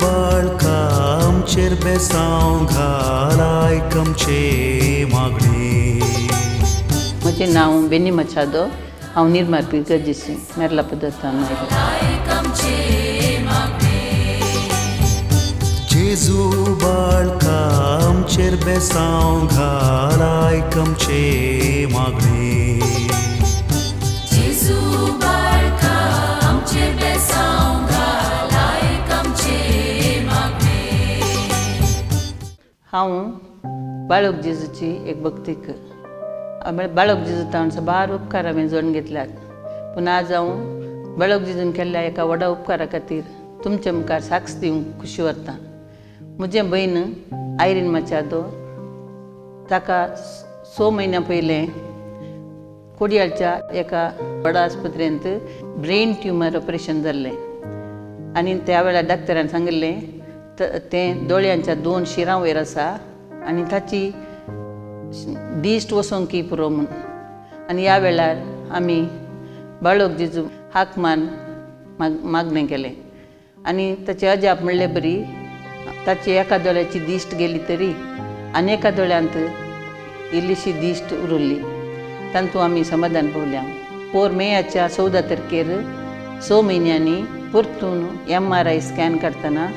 बाळका आमचेर बेसांव घालाय कमचे मागणे म्हजें नांव बेनी मचादो हांव निर्मापी गरजेची मेरला पदार्थान जेजू बाळका आमचेर बेसांव घालाय कमचे मागणे हांव बाळक जेजूची एक भक्तीक बाळक जेजू तांचो बार उपकार हांवें जोडून घेतल्यात. पूण आज हांव बाळक जेजून केल्ल्या एका व्हडा उपकारा खातीर तुमचे मुखार साक्ष दिवंक खुशी व्हरतां. म्हजे भयण आयरीन मचादो ताका स म्हयन्या पयलें कोडयाळच्या एका व्हडा आस्पत्रेंत ब्रेन ट्युमर ऑपरेशन जाल्लें. आनी त्या वेळार डॉक्टरान सांगिल्लें त- तें दोळ्यांच्या दोन शिरां वयर आसा आनी ताची दिश्ट वचोंक की पुरो म्हूण आनी ह्या वेळार आमी बाळोक जेजू हाक मान माग मागणें केलें. आनी ताचे अजाप म्हणलें बरी ताची एका दोळ्याची दिश्ट गेली तरी आनी एका दोळ्यांत इल्लीशी दिश्ट उरली. तांतू आमी समाधान पावल्या. पोर मेयाच्या चवदा तारखेर स म्हयन्यांनी परतून एम आर आय स्कॅन काडटना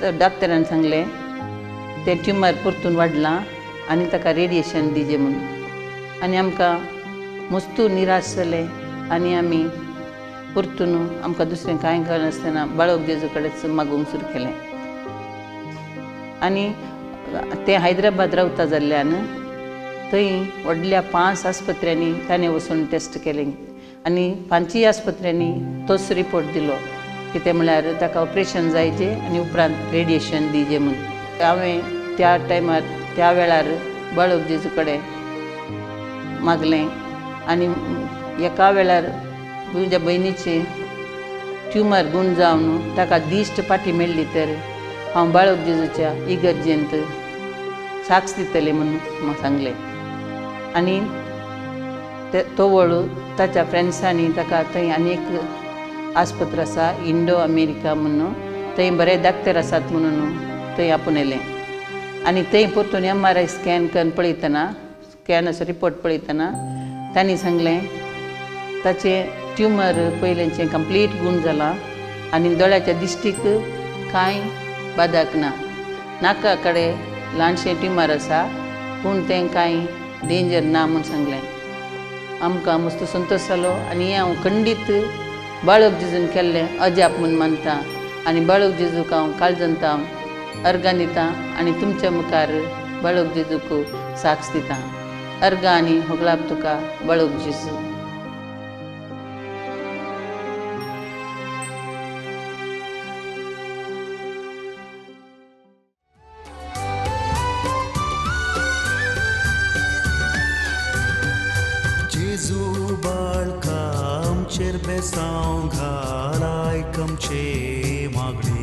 तर डॉक्टरान सांगलें ते ट्युमर परतून वाडलां आनी ताका रेडिएशन दिजें म्हणून. आनी आमकां मस्तू निराश जालें आनी आमी परतून आमकां दुसरें कांय कळनासतना बाळक जेजू कडेच मागूंक सुरू केलें. आनी ते हैदराबाद रावता जाल्ल्यान थंय व्हडल्या पांच आस्पत्र्यांनी ताणें वचून टेस्ट केलें. आनी पांचय आस्पत्र्यांनी तोच रिपोर्ट दिलो. कितें म्हळ्यार ताका ऑपरेशन जायचें आनी उपरांत रेडिएशन दिजें म्हूण. हांवें त्या टायमार त्या वेळार बाळोक जेजू कडेन मागलें आनी एका वेळार म्हज्या भयणीचें ट्युमर गूण जावन ताका दिश्ट पाटी मेळ्ळी तर हांव बाळोक जेजूच्या इगर्जेंत साक्ष दितलें म्हणून सांगलें. आनी तो वळू ताच्या फ्रेंड्सांनी ताका थंय आनीक आस्पत्र आसा इंडो अमेरिका म्हणून थंय बरे डाक्टर आसात म्हणून थंय आपणयलें आनी थंय परतून एम आर आय स्कॅन करून पळयतना स्कॅनाचो रिपोर्ट पळयतना तांणी सांगलें ताचें ट्युमर पयलेंचें कंप्लीट गूण जालां आनी दोळ्याच्या दिश्टीक कांय बादाक ना नाका कडेन ल्हानशें ट्युमर आसा पूण तें कांय डेंजर ना म्हूण सांगलें आमकां मस्त संतोश जालो आनी हें हांव खंडीत बाळक जिजून केल्लें अजाप म्हूण मानता आनी बाळक जेजूक हांव काळजंता अर्गां दितां आनी तुमच्या मुखार बाळक जेजूक साक्ष दिता. अर्गां आनी होगलाप तुका बाळक जिजू. ಸಾಂಘಾಲಾಯ್ಕಂ ಚೇ ಮಗಣಿ